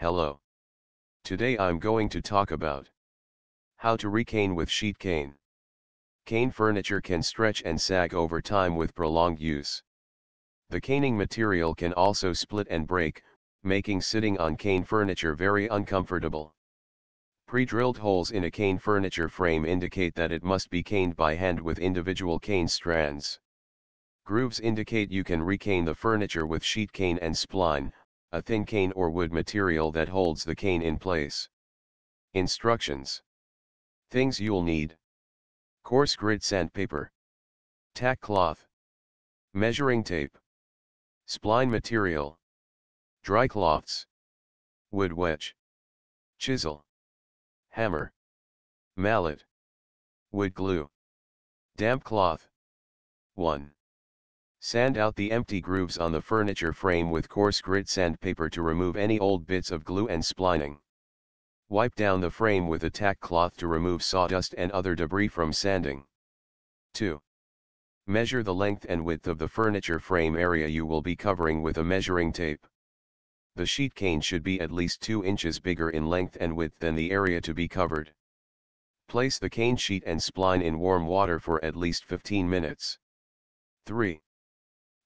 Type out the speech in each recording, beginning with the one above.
Hello. Today I'm going to talk about how to recane with sheet cane. Cane furniture can stretch and sag over time with prolonged use. The caning material can also split and break, making sitting on cane furniture very uncomfortable. Pre-drilled holes in a cane furniture frame indicate that it must be caned by hand with individual cane strands. Grooves indicate you can recane the furniture with sheet cane and spline, a thin cane or wood material that holds the cane in place. Instructions. Things you'll need. Coarse grit sandpaper. Tack cloth. Measuring tape. Spline material. Dry cloths. Wood wedge. Chisel. Hammer. Mallet. Wood glue. Damp cloth. 1. Sand out the empty grooves on the furniture frame with coarse grit sandpaper to remove any old bits of glue and splining. Wipe down the frame with a tack cloth to remove sawdust and other debris from sanding. 2. Measure the length and width of the furniture frame area you will be covering with a measuring tape. The sheet cane should be at least 2 inches bigger in length and width than the area to be covered. Place the cane sheet and spline in warm water for at least 15 minutes. 3.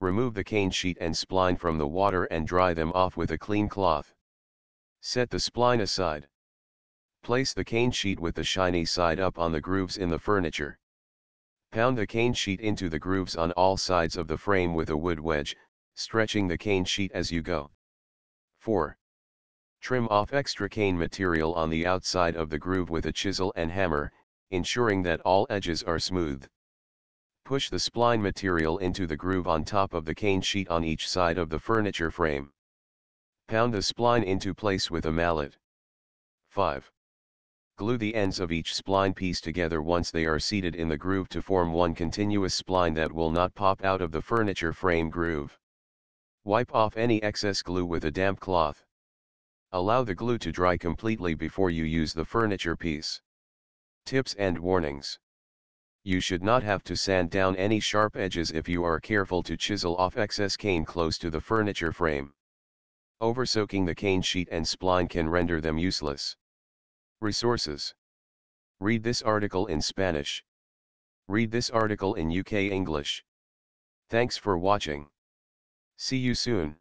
Remove the cane sheet and spline from the water and dry them off with a clean cloth. Set the spline aside. Place the cane sheet with the shiny side up on the grooves in the furniture. Pound the cane sheet into the grooves on all sides of the frame with a wood wedge, stretching the cane sheet as you go. 4. Trim off extra cane material on the outside of the groove with a chisel and hammer, ensuring that all edges are smooth. Push the spline material into the groove on top of the cane sheet on each side of the furniture frame. Pound the spline into place with a mallet. 5. Glue the ends of each spline piece together once they are seated in the groove to form one continuous spline that will not pop out of the furniture frame groove. Wipe off any excess glue with a damp cloth. Allow the glue to dry completely before you use the furniture piece. Tips and warnings. You should not have to sand down any sharp edges if you are careful to chisel off excess cane close to the furniture frame. Oversoaking the cane sheet and spline can render them useless. Resources. Read this article in Spanish. Read this article in UK English. Thanks for watching. See you soon.